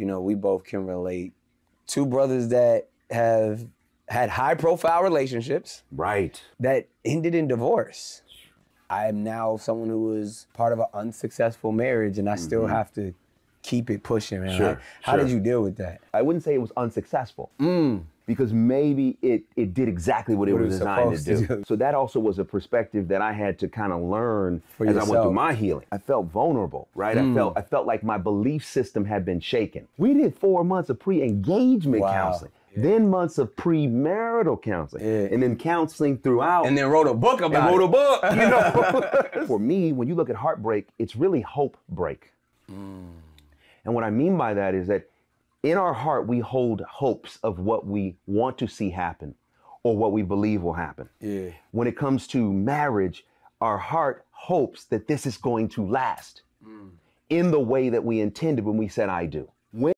you know, we both can relate. Two brothers that have had high profile relationships Right. that ended in divorce. I am now someone who was part of an unsuccessful marriage and I still mm-hmm. have to keep it pushing, man. Sure, How, how did you deal with that? I wouldn't say it was unsuccessful. Mm. Because maybe it, it did exactly what it What it was was designed to do. to do. So that also was a perspective that I had to kind of learn For as I went through my healing. I felt vulnerable, right? I mm. felt I felt like my belief system had been shaken. We did four months of pre-engagement Wow. counseling, then months of premarital counseling, Yeah. and then counseling throughout. And then wrote a book and about wrote it. a book, you know. For me, when you look at heartbreak, it's really hope break. Mm. And what I mean by that is that in our heart, we hold hopes of what we want to see happen or what we believe will happen. Yeah. When it comes to marriage, our heart hopes that this is going to last mm. in the way that we intended when we said, I do. When